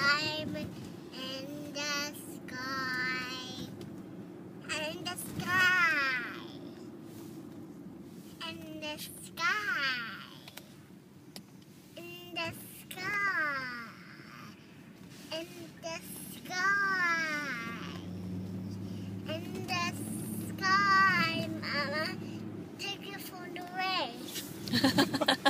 time in the sky. In the sky. In the sky. In the sky. In the sky. In the sky, Mama. Take it from the rain.